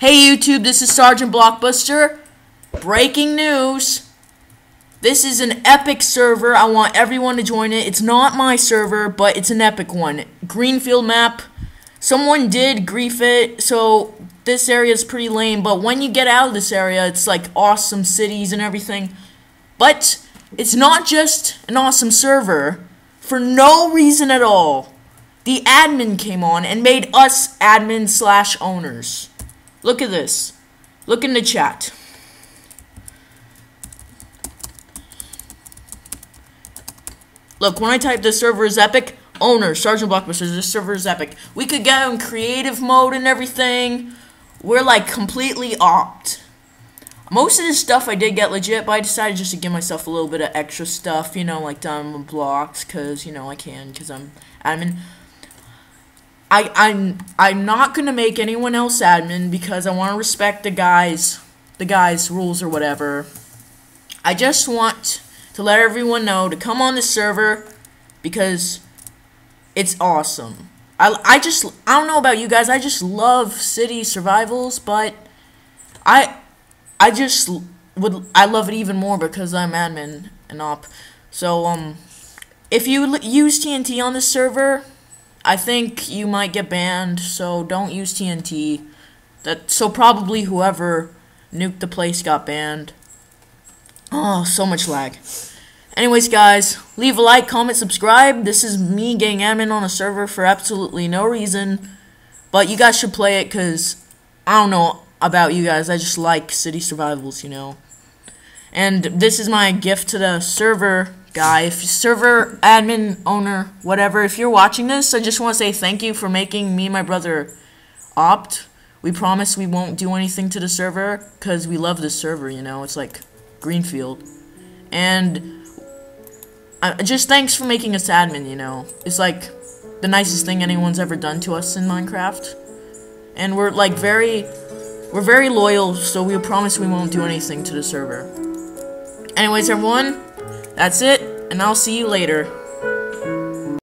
Hey YouTube, this is Sergeant Blockbuster. Breaking news. This is an epic server. I want everyone to join it. It's not my server, but it's an epic one. Greenfield map. Someone did grief it, so this area is pretty lame, but when you get out of this area, it's like awesome cities and everything. But it's not just an awesome server for no reason at all. The admin came on and made us admin slash owners. Look at this. Look in the chat. Look, when I type the server is epic, owner, Sergeant Blockbuster, this server is epic. We could get in creative mode and everything. We're like completely opped. Most of this stuff I did get legit, but I decided just to give myself a little bit of extra stuff, you know, like diamond blocks, because, you know, I can, because I'm admin. I, I'm I'm not gonna make anyone else admin because I want to respect the guys the guys rules or whatever. I just want to let everyone know to come on the server because it's awesome. I, I just I don't know about you guys. I just love city survivals, but I I just would I love it even more because I'm admin and op. So um if you use TNT on this server, I think you might get banned, so don't use TNT. That so probably whoever nuked the place got banned. Oh, so much lag. Anyways, guys, leave a like, comment, subscribe. This is me getting admin on a server for absolutely no reason. But you guys should play it because I don't know about you guys. I just like city survivals, you know. And this is my gift to the server guy, if server admin owner, whatever, if you're watching this, I just want to say thank you for making me and my brother opped. We promise we won't do anything to the server because we love the server, you know, it's like Greenfield. And uh, just thanks for making us admin, you know. It's like the nicest thing anyone's ever done to us in Minecraft. And we're like very we're very loyal, so we promise we won't do anything to the server. Anyways, everyone, that's it, and I'll see you later.